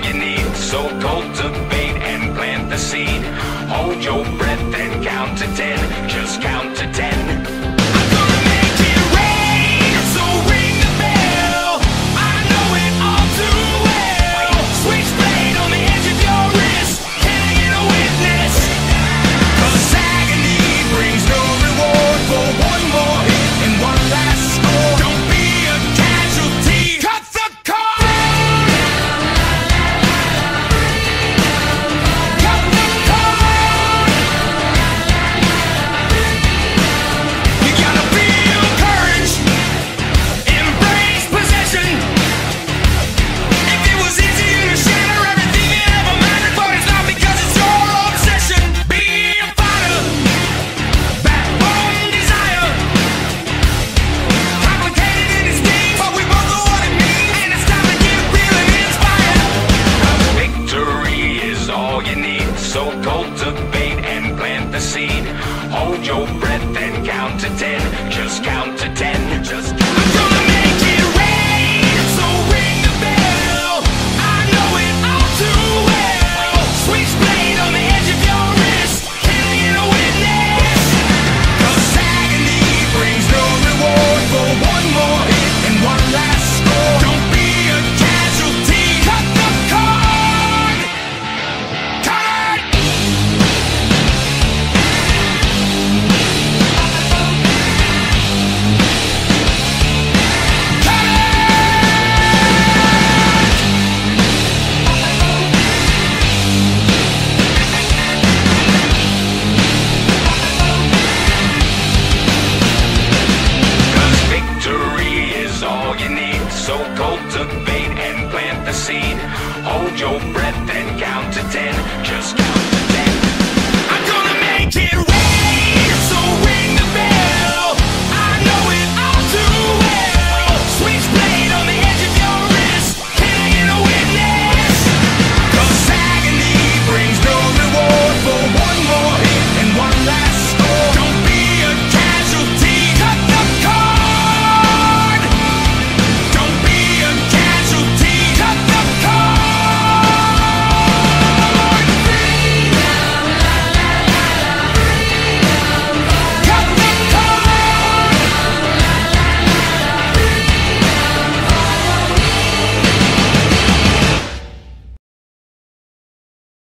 all you need. So cultivate and plant the seed. Hold your breath. so cultivate and plant the seed. Hold your breath and count to ten. Just count to ten. Just your brain.